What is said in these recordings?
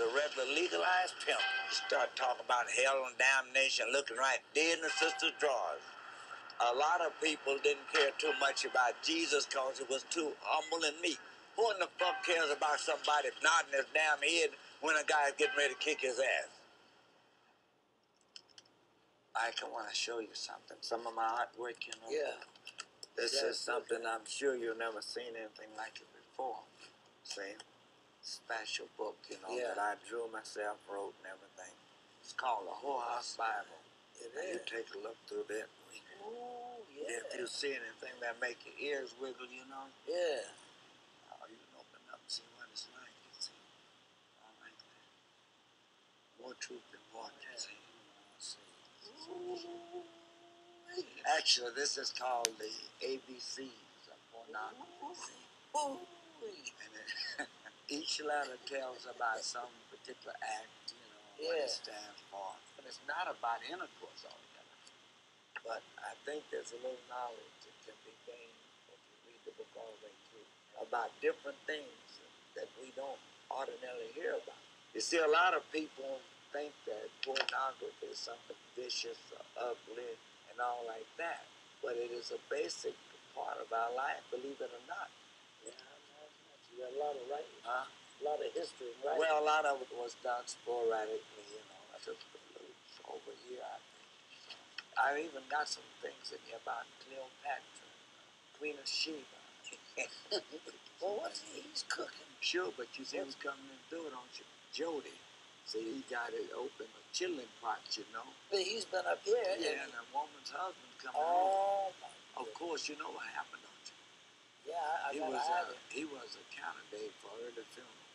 a regular legalized pimp. Start talking about hell and damnation, looking right dead in the sister's drawers. A lot of people didn't care too much about Jesus because it was too humble and meek. Who in the fuck cares about somebody nodding his damn head when a guy's getting ready to kick his ass? I can want to show you something. Some of my artwork, you know. Yeah. This is something I'm sure you've never seen anything like it before. See? Special book, you know, Yeah. that I drew myself, wrote, and everything. It's called the Whorehouse Bible. It you is. take a look through that. Ooh, yeah. If you see anything that make your ears wiggle, you know, Yeah. oh, you can open up and see what it's like. You see, all like that. More truth than water. you see. Actually, this is called the ABCs of pornography. Ooh. And it, each letter tells about some particular act, you know, what Yeah. it stands for. But it's not about intercourse altogether. But I think there's a little knowledge that can be gained if you read the book all the way through about different things that we don't ordinarily hear about. You see, a lot of people think that pornography is something vicious or ugly and all like that. But it is a basic part of our life, believe it or not. Yeah, I imagine that. You got a lot of writing, Huh? a lot of history, right? Well, a lot of it was done sporadically, you know. I just over here. I think. I even got some things in here about Cleopatra, Queen of Sheba. well, what's he? He's cooking. Sure, but you see who's coming in through it, don't you? Jody. See, he got it open, a chilling pot, you know. But he's been up here. Yeah, and a woman's husband coming in. Oh my. Of course, you know what happened, you? Yeah, I, I He gotta was a, he was a candidate for early funeral.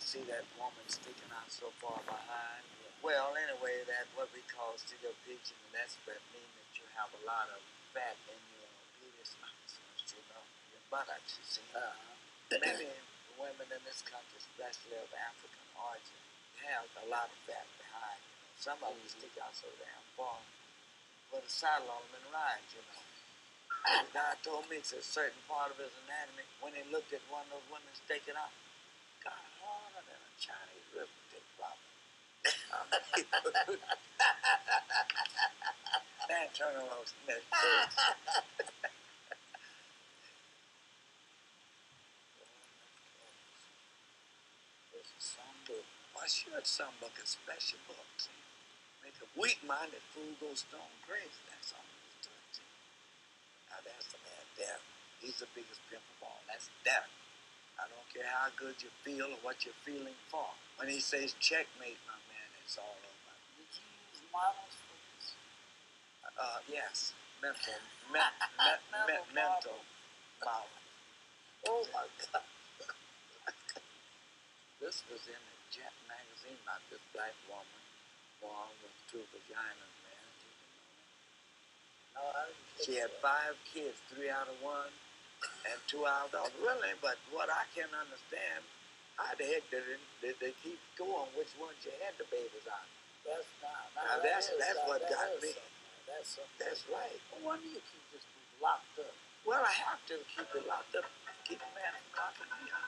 See that woman sticking out so far behind? Well, anyway, that's what we call still pigeon, and that's what mean that you have a lot of fat in your penis you know, your buttocks, you see. Uh-huh. Many women in this country, especially of African origin, have a lot of fat behind. You know. Some of them stick out so damn far. Put a saddle on them and ride, you know. Guy told me it's a certain part of his anatomy. When he looked at one of those women sticking out, got harder than a Chinese arithmetic problem. Man, turn around, Smith. Why should songbook a special book? Make a weak-minded fool go stone crazy. That's all there is to it. See? Now that's the man Death. He's the biggest pimp of all. That's Death. I don't care how good you feel or what you're feeling for. When he says checkmate, my man, it's all over. Did you use models for this? Uh, yes, mental, me, me, me, mental power. Oh my God. This was in a Jet magazine about this black woman born with two vaginas, man. No, I didn't She had five kids, three out of one and two out of. Really, but what I can't understand, how the heck did, it, did they keep going? Which ones you had the babies on? That's not. Now, Now, that's- that that's what that got me. something. That's something. That's right. No wonder you keep this locked up. Well, I have to keep it locked up, keep the man from locking me up.